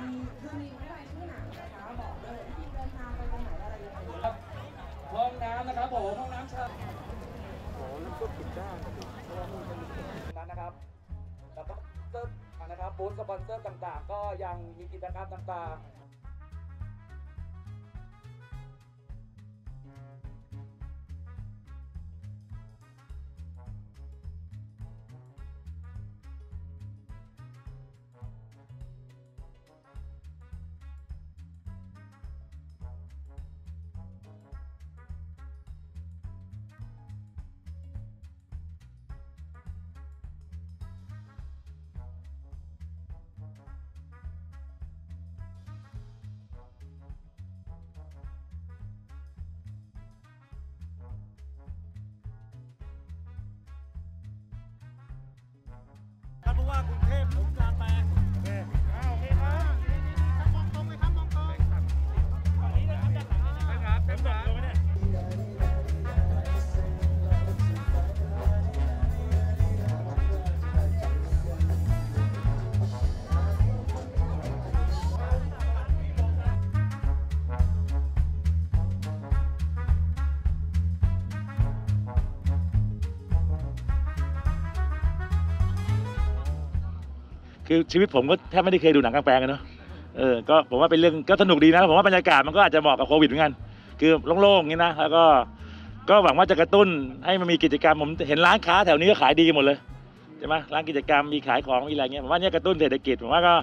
มีคือมีไม่ได้ชื่อหนังนะคะบอกเลยวิธีเดินทางไปตรงไหนอะไรยังไงครับห้องน้ำนะครับผมห้องน้ำชายนั้นนะครับแล้วก็เซิร์ฟนะครับบูธสปอนเซอร์ต่างๆ ก็ยังมีกิจกรรมต่างๆ Tempo, คือชีวิตผมก็แทบไม่ได้เคยดูหนังกลางแปลงกันเนาะเออก็ผมว่าเป็นเรื่องก็สนุกดีนะ ผมว่าบรรยากาศมันก็อาจจะเหมาะกับโควิดเหมือนกัน คือโล่งๆอย่างนี้นะแล้วก็ก็หวังว่าจะกระตุ้นให้มันมีกิจกรรมผมเห็นร้านค้าแถวนี้ก็ขายดีหมดเลยใช่ไหมร้านกิจกรรมมีขายของมีอะไรเงี้ยผมว่าเนี่ยกระตุ้นเศรษฐกิจผมว่าก็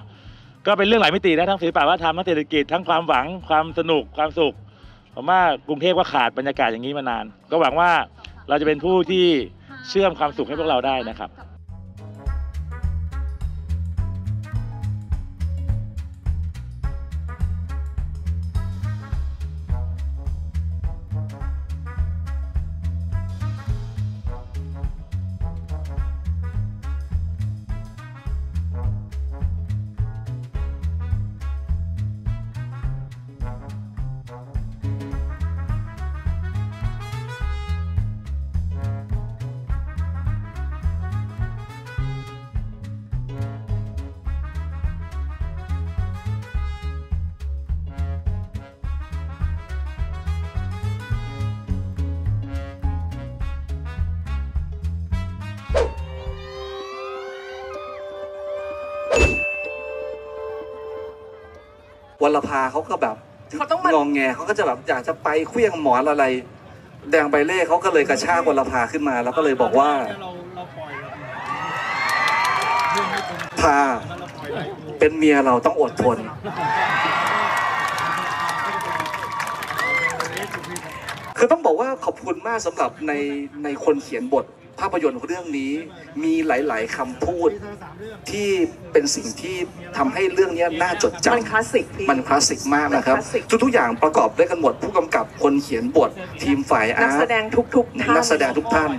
ก็เป็นเรื่องหลายมิตินะทั้งศิลปะวัฒนธรรมทั้งเศรษฐกิจทั้งความหวังความสนุกความสุขผมว่ากรุงเทพก็ขาดบรรยากาศอย่างนี้มานาน ก็หวังว่าเราจะเป็นผู้ที่เชื่อมความสุขให้พวกเราได้นะครับ วรภาเขาก็แบบเขาต้องมางองแงเขาก็จะแบบอยากจะไปเคลี้ยงหมอนอะไร แดงใบเล่เขาก็เลยกระชากวรภาขึ้นมา แล้วก็เลยบอกว่า เราเราปล่อยเรื่องไม่ตรงพาแล้วเราปล่อยไหลตัวเป็นเมียเราต้องอดทน คือต้องบอกว่าขอบคุณมากสำหรับในในคนเขียนบท ภาพยนตร์เรื่องนี้มีหลาย ๆคำพูดเธอสามเรื่องที่เป็นสิ่งที่ทำให้เรื่องนี้น่าจดจำมันคลาสสิกพี่ มันคลาสสิกมากนะครับ มันคลาสสิก ทุก ๆ อย่างประกอบด้วยกันหมดผู้กำกับคนเขียนบททีมฝ่ายอานักร์แสตดงทุกๆท่านนักแสดงทุกท่าน